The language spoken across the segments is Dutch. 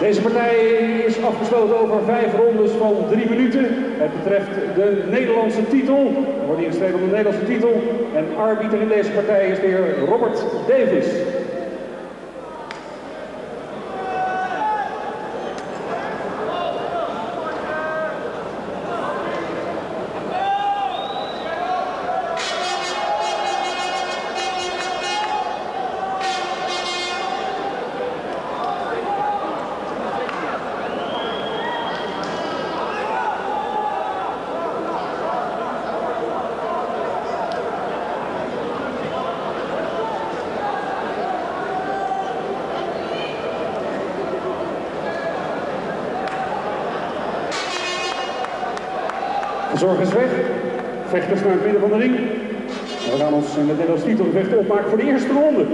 Deze partij is afgesloten over vijf rondes van drie minuten. Het betreft de Nederlandse titel. Wordt hier gestreden om de Nederlandse titel. En arbiter in deze partij is de heer Robert Davis. Zorg is weg. Vechters naar het midden van de ring. We gaan ons in het Nederlands titelgevecht opmaken voor de eerste ronde.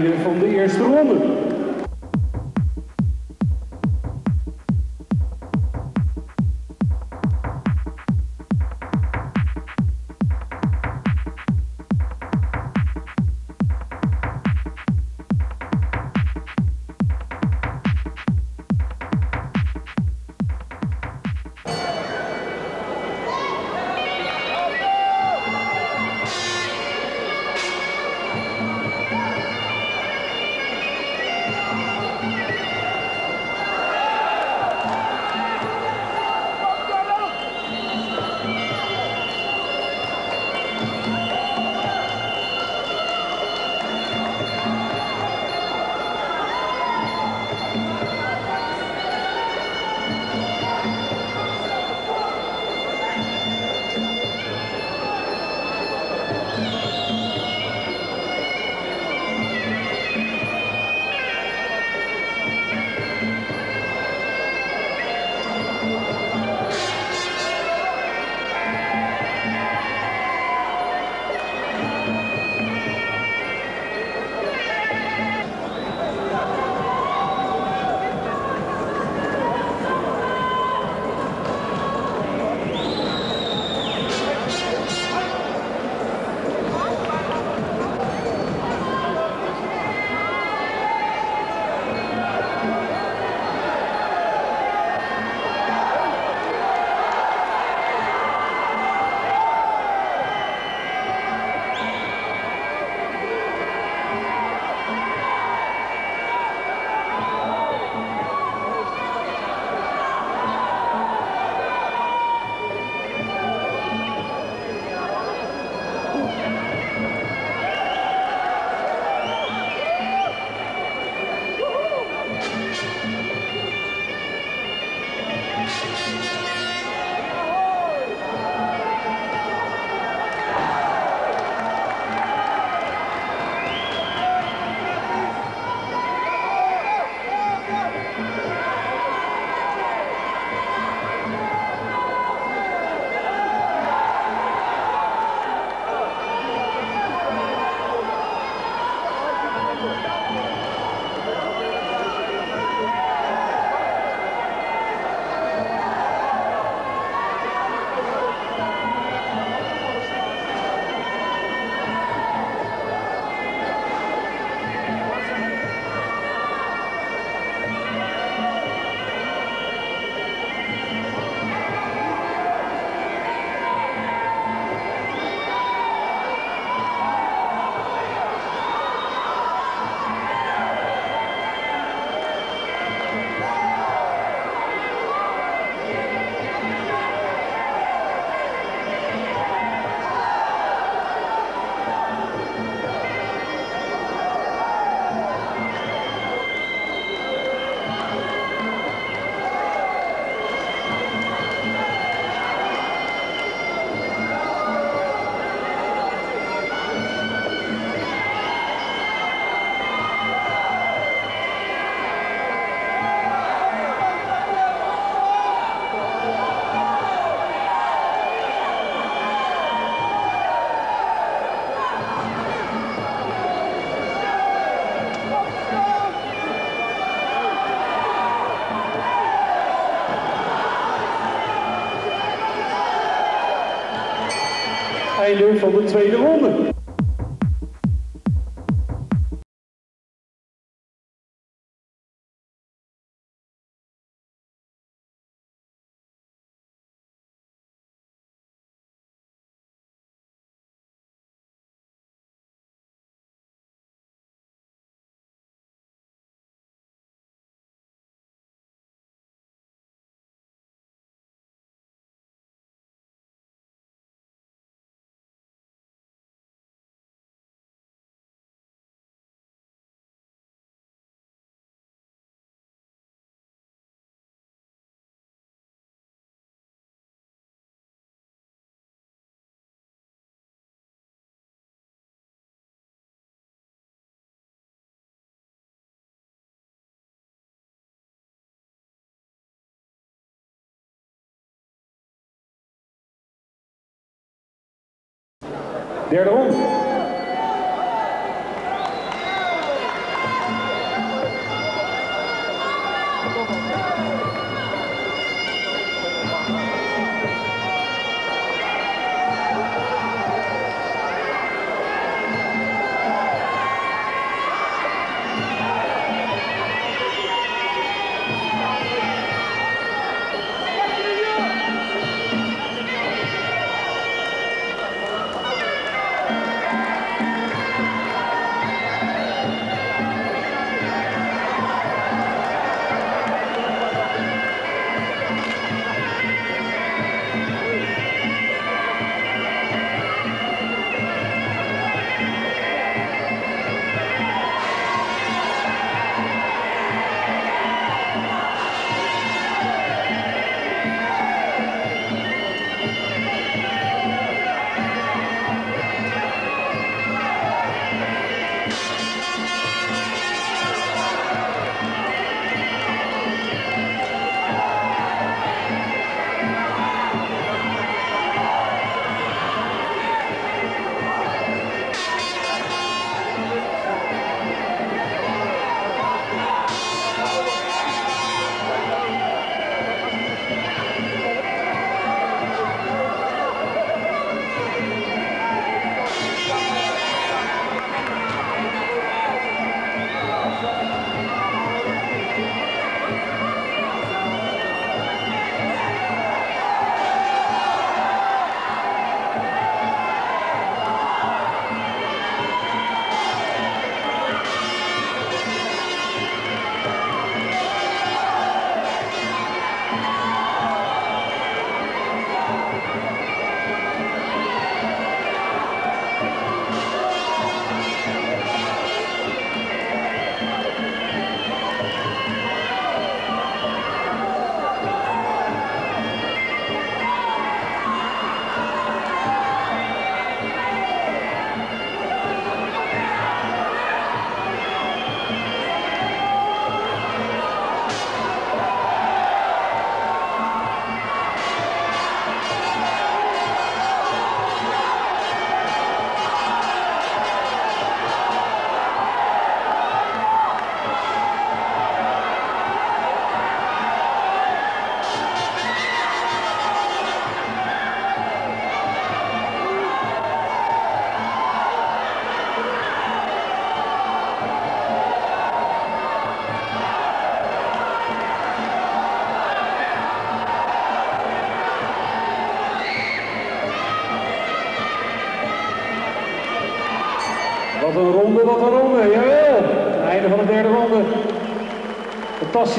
Einde van de eerste ronde. Van de tweede ronde. Dieron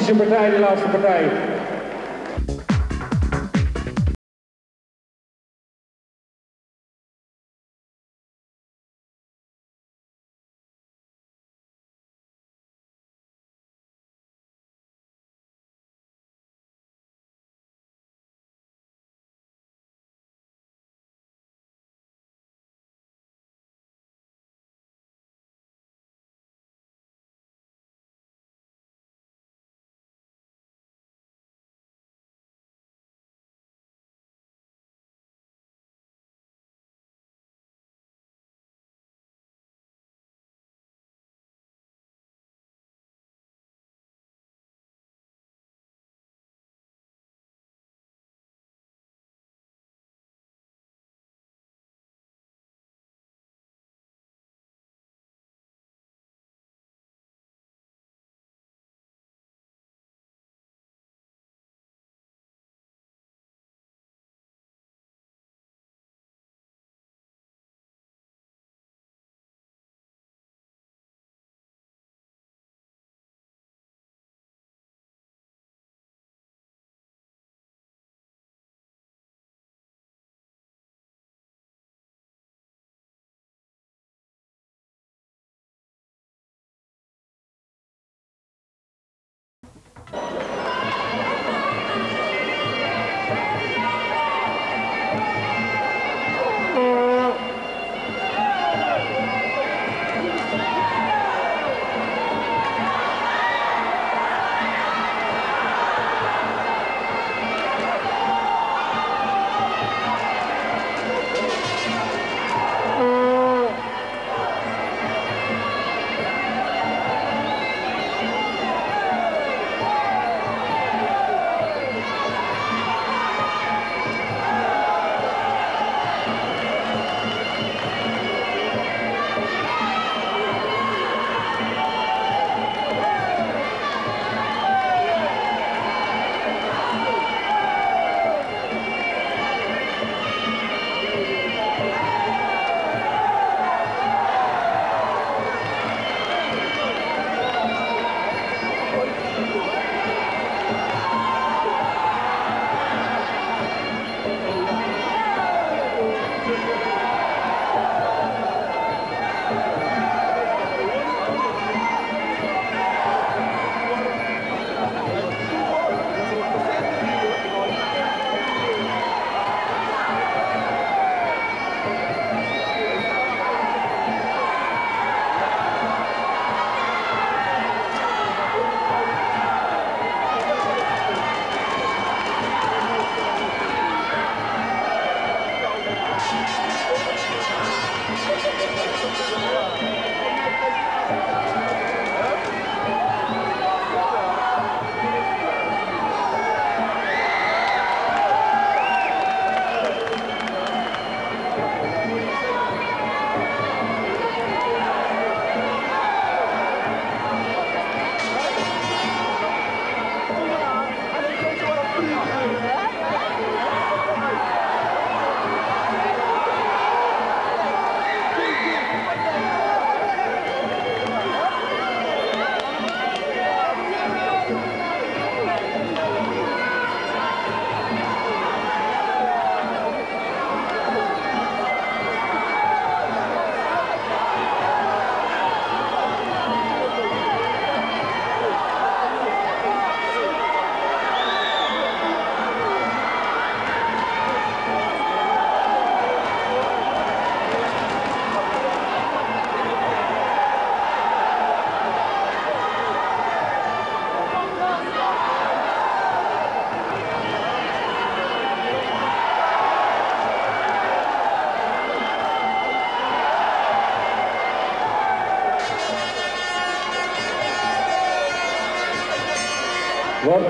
Fantastische partij, de laatste partij.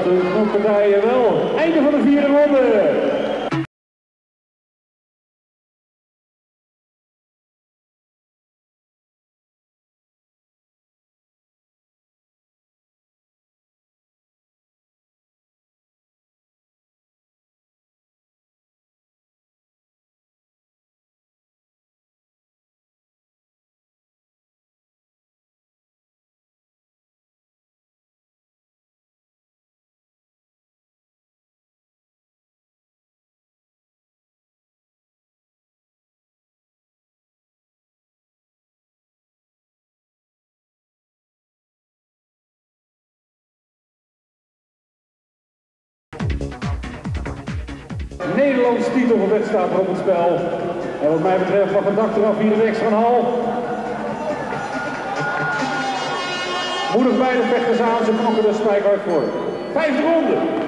Een goed partijen wel. Einde van de vierde ronde. Nederlands titel van wedstrijd op het spel. En wat mij betreft mag het eraf hier de extra hal. Moedig beide vechters aan, ze knokken er spijkhard voor. Vijfde ronde.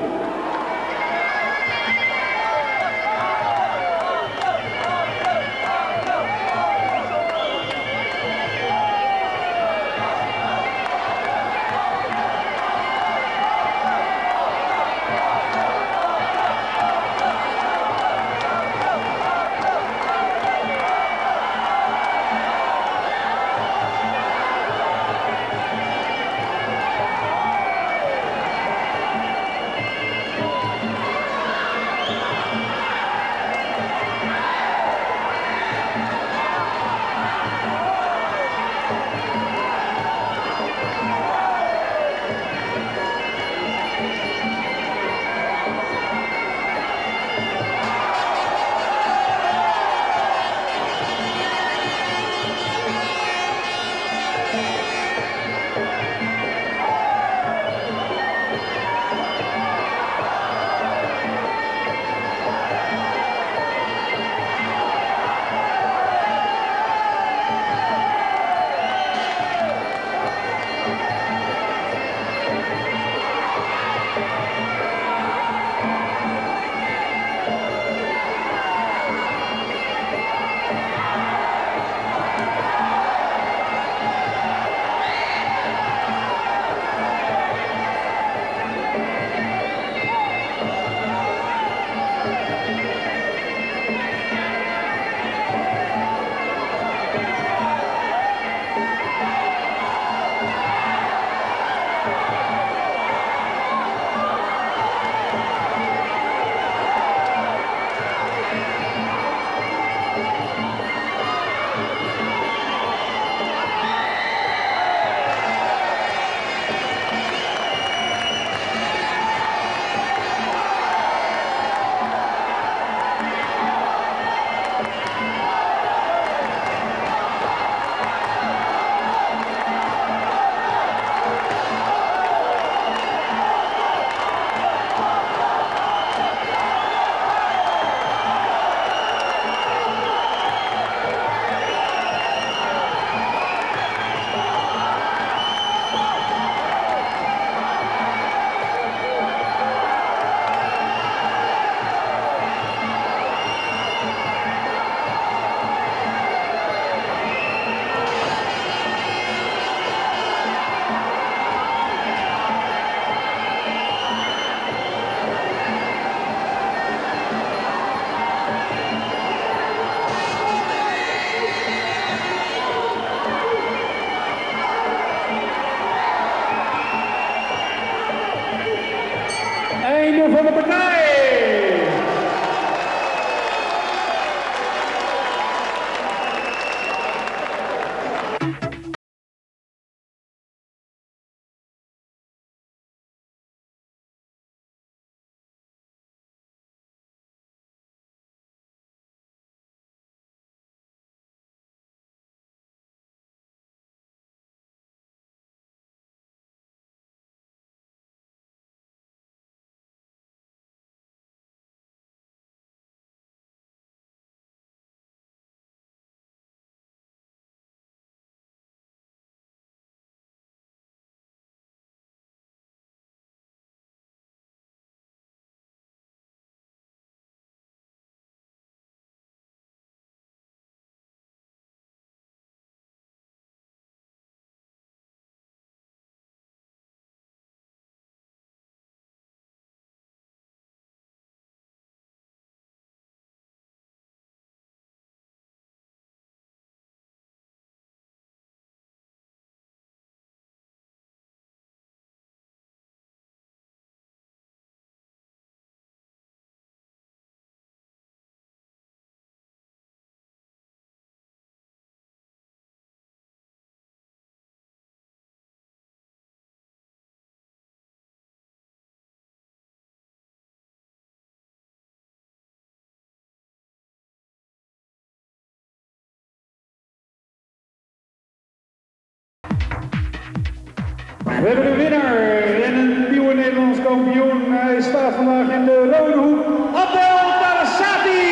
We hebben een winnaar en een nieuwe Nederlands kampioen. Hij staat vandaag in de rode hoek. Abdel Barasati!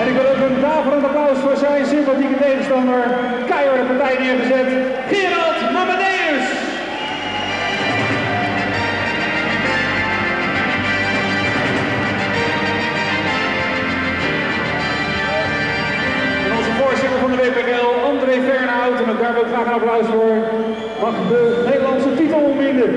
En ik wil ook een daverend applaus voor zijn sympathieke tegenstander. Keiharde partij neergezet. Vernout, en ook daar wil ik graag een applaus voor, mag de Nederlandse titel omwinden.